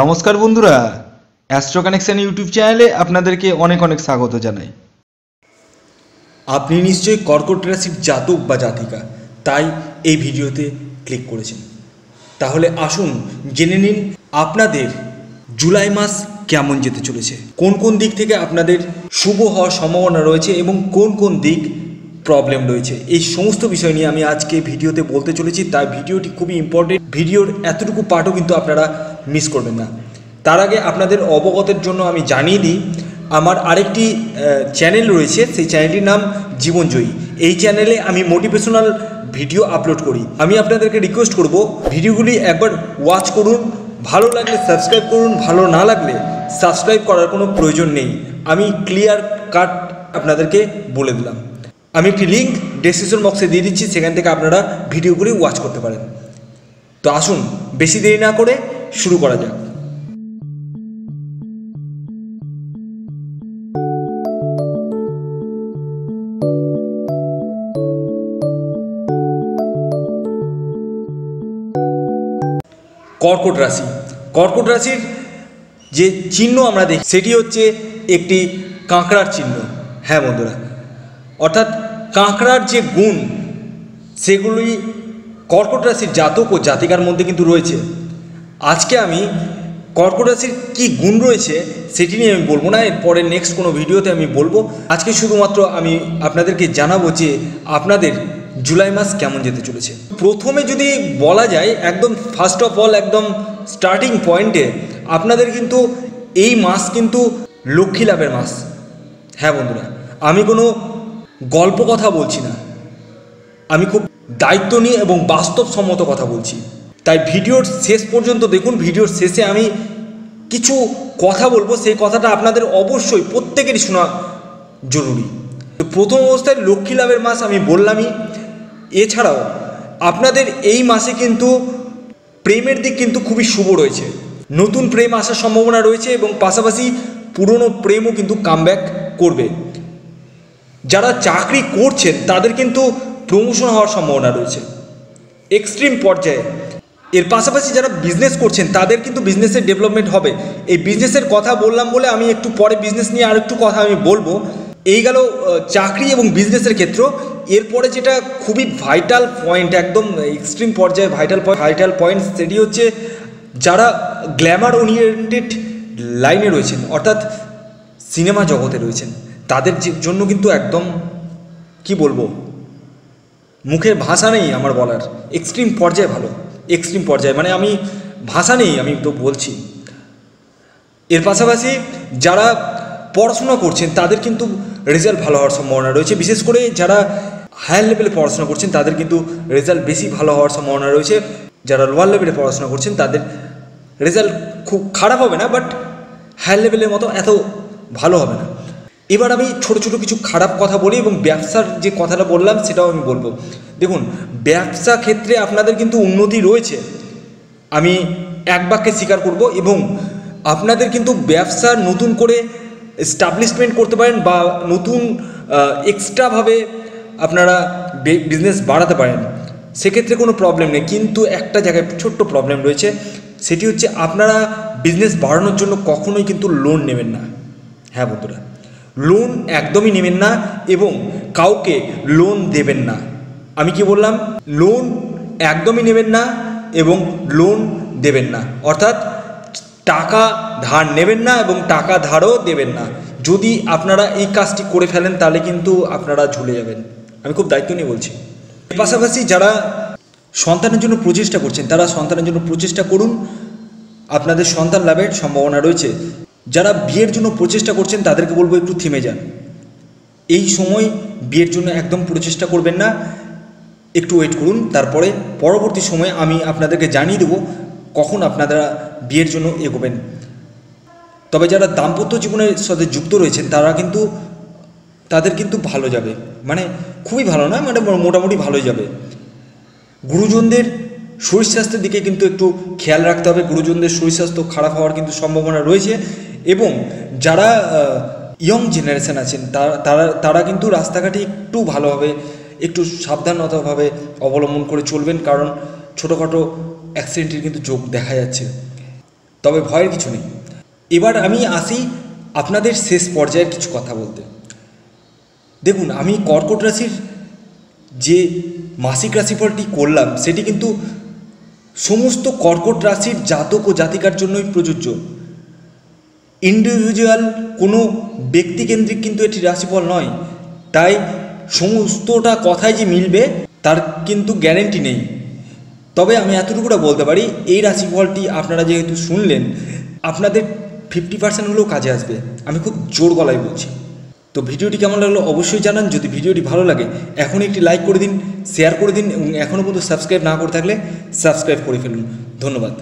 নমস্কার বন্ধুরা astro connection YouTube চ্যানেলে আপনাদেরকে অনেক অনেক স্বাগত জানাই। আপনি নিশ্চয়ই কর্কট রাশির জাতক বা জাতিকা, তাই এই ভিডিওতে ক্লিক করেছেন। তাহলে আসুন জেনে নিন আপনাদের জুলাই মাস কেমন যেতে চলেছে, কোন কোন দিক থেকে আপনাদের শুভ হওয়ার সম্ভাবনা রয়েছে এবং কোন কোন দিক প্রবলেম রয়েছে। এই সমস্ত বিষয় নিয়ে আমি আজকে ভিডিওতে বলতে চলেছি, তাই ভিডিওটি খুবই ইম্পর্টেন্ট ভিডিওর এতটুকু পার্টও কিন্তু আপনারা মিস করবেন না। তার আগে আপনাদের অবগতের জন্য আমি জানিয়ে দিই, আমার আরেকটি চ্যানেল রয়েছে, সেই চ্যানেলটির নাম জীবনজয়ী। এই চ্যানেলে আমি মোটিভেশনাল ভিডিও আপলোড করি। আমি আপনাদেরকে রিকোয়েস্ট করব, ভিডিওগুলি একবার ওয়াচ করুন, ভালো লাগলে সাবস্ক্রাইব করুন, ভালো না লাগলে সাবস্ক্রাইব করার কোনো প্রয়োজন নেই। আমি ক্লিয়ার কাট আপনাদেরকে বলে দিলাম। আমি একটি লিঙ্ক ডেসক্রিপশন বক্সে দিয়ে দিচ্ছি, সেখান থেকে আপনারা ভিডিওগুলি ওয়াচ করতে পারেন। তো আসুন, বেশি দেরি না করে শুরু করা যাক। কর্কট রাশি। কর্কট রাশির যে চিহ্ন আমরা দেখি, সেটি হচ্ছে একটি কাঁকড়ার চিহ্ন। হ্যাঁ বন্ধুরা, অর্থাৎ কাঁকড়ার যে গুণ, সেগুলি কর্কট রাশির জাতক ও জাতিকার মধ্যে কিন্তু রয়েছে। আজকে আমি কর্কট রাশির কী গুণ রয়েছে সেটি নিয়ে আমি বলব না এরপরে নেক্সট কোনো ভিডিওতে আমি বলব। আজকে শুধুমাত্র আমি আপনাদেরকে জানাব যে আপনাদের জুলাই মাস কেমন যেতে চলেছে। প্রথমে যদি বলা যায়, একদম ফার্স্ট অফ অল একদম স্টার্টিং পয়েন্টে আপনাদের কিন্তু এই মাস কিন্তু লক্ষ্মী লাভের মাস। হ্যাঁ বন্ধুরা, আমি কোনো গল্প কথা বলছি না। আমি খুব দায়িত্ব নিয়ে এবং বাস্তবসম্মত কথা বলছি। তাই ভিডিওর শেষ পর্যন্ত দেখুন, ভিডিওর শেষে আমি কিছু কথা বলব, সেই কথাটা আপনাদের অবশ্যই প্রত্যেকেরই শোনা জরুরি। প্রথম অবস্থায় লক্ষ্মী লাভের মাস আমি বললামই। এছাড়াও আপনাদের এই মাসে কিন্তু প্রেমের দিক কিন্তু খুবই শুভ রয়েছে। নতুন প্রেম আসার সম্ভাবনা রয়েছে এবং পাশাপাশি পুরনো প্রেমও কিন্তু কামব্যাক করবে। যারা চাকরি করছেন, তাদের কিন্তু প্রমোশন হওয়ার সম্ভাবনা রয়েছে। এক্সট্রিম পর্যায়ে এর পাশাপাশি যারা বিজনেস করছেন, তাদের কিন্তু বিজনেসের ডেভেলপমেন্ট হবে। এই বিজনেসের কথা বললাম বলে আমি একটু পরে বিজনেস নিয়ে আরেকটু কথা আমি বলব। এই গেল চাকরি এবং বিজনেসের ক্ষেত্র। এরপরে যেটা খুবই ভাইটাল পয়েন্ট একদম এক্সট্রিম পর্যায়ে ভাইটাল পয়েন্ট ভাইটাল পয়েন্ট সেটি হচ্ছে যারা গ্ল্যামার ওরিয়েন্টেড লাইনে রয়েছেন, অর্থাৎ সিনেমা জগতে রয়েছেন, তাদের জন্য কিন্তু একদম, কি বলব, মুখের ভাষা নেই আমার বলার। এক্সট্রিম পর্যায়ে ভালো। এক্সট্রিম পর্যায়ে। মানে আমি ভাষা নেই, আমি তো বলছি। এর পাশাপাশি যারা পড়াশোনা করছেন, তাদের কিন্তু রেজাল্ট ভালো হওয়ার সম্ভাবনা রয়েছে। বিশেষ করে যারা হায়ার লেভেলে পড়াশোনা করছেন, তাদের কিন্তু রেজাল্ট বেশি ভালো হওয়ার সম্ভাবনা রয়েছে। যারা লোয়ার লেভেলে পড়াশোনা করছেন, তাদের রেজাল্ট খুব খারাপ হবে না বাট হায়ার লেভেলের মতো এত ভালো হবে না। এবার আমি ছোট ছোট কিছু খারাপ কথা বলি এবং ব্যবসার যে কথাটা বললাম সেটাও আমি বলব। দেখুন, ব্যবসা ক্ষেত্রে আপনাদের কিন্তু উন্নতি রয়েছে। আমি এক বাক্যে স্বীকার করব এবং আপনাদের কিন্তু ব্যবসা নতুন করে এস্টাবলিশমেন্ট করতে পারেন বা নতুন এক্সট্রাভাবে আপনারা বিজনেস বাড়াতে পারেন। সেক্ষেত্রে কোনো প্রবলেম নেই। কিন্তু একটা জায়গায় ছোট্ট প্রবলেম রয়েছে, সেটি হচ্ছে আপনারা বিজনেস বাড়ানোর জন্য কখনোই কিন্তু লোন নেবেন না। হ্যাঁ বন্ধুরা। লোন একদমই নেবেন না এবং কাউকে লোন দেবেন না। আমি কি বললাম? লোন একদমই নেবেন না এবং লোন দেবেন না। অর্থাৎ টাকা ধার নেবেন না এবং টাকা ধারও দেবেন না। যদি আপনারা এই কাজটি করে ফেলেন, তাহলে কিন্তু আপনারা ঝুলে যাবেন। আমি খুব দায়িত্ব নিয়ে বলছি। এর পাশাপাশি যারা সন্তানের জন্য প্রচেষ্টা করছেন, তারা সন্তানের জন্য প্রচেষ্টা করুন। আপনাদের সন্তান লাভের সম্ভাবনা রয়েছে। যারা বিয়ের জন্য প্রচেষ্টা করছেন, তাদেরকে বলব একটু থেমে যান। এই সময় বিয়ের জন্য একদম প্রচেষ্টা করবেন না। একটু ওয়েট করুন। তারপরে পরবর্তী সময়ে আমি আপনাদেরকে জানিয়ে দেবো কখন আপনারা বিয়ের জন্য এগোবেন। তবে যারা দাম্পত্য জীবনের সাথে যুক্ত রয়েছেন, তারা কিন্তু, তাদের কিন্তু ভালো যাবে। মানে খুবই ভালো না মানে মোটামুটি ভালোই যাবে। গুরুজনদের শরীর স্বাস্থ্যের দিকে কিন্তু একটু খেয়াল রাখতে হবে। গুরুজনদের শরীর স্বাস্থ্য খারাপ হওয়ার কিন্তু সম্ভাবনা রয়েছে। এবং যারা ইয়ং জেনারেশন আছেন তারা তারা তারা কিন্তু রাস্তাঘাটে একটু ভালোভাবে, একটু সাবধানতাভাবে অবলম্বন করে চলবেন, কারণ ছোটোখাটো অ্যাক্সিডেন্টের কিন্তু যোগ দেখা যাচ্ছে। তবে ভয়ের কিছু নেই। এবার আমি আসি আপনাদের শেষ পর্যায়ের কিছু কথা বলতে। দেখুন, আমি কর্কট রাশির যে মাসিক রাশিফলটি করলাম, সেটি কিন্তু সমস্ত কর্কট রাশির জাতক ও জাতিকার জন্যই প্রযোজ্য। ইন্ডিভিজুয়াল কোনো ব্যক্তিকেন্দ্রিক কিন্তু এটি রাশিফল নয়। তাই সমস্তটা কথাই যে মিলবে, তার কিন্তু গ্যারেন্টি নেই। তবে আমি এতটুকুটা বলতে পারি, এই রাশিফলটি আপনারা যেহেতু শুনলেন, আপনাদের ফিফটি পার্সেন্ট হলেও কাজে আসবে। আমি খুব জোর গলায় বলছি। তো ভিডিওটি কেমন লাগল অবশ্যই জানান। যদি ভিডিওটি ভালো লাগে, এখনই একটি লাইক করে দিন শেয়ার করে দিন, এবং এখনও পর্যন্ত সাবস্ক্রাইব না করে থাকলে সাবস্ক্রাইব করে ফেলুন। ধন্যবাদ।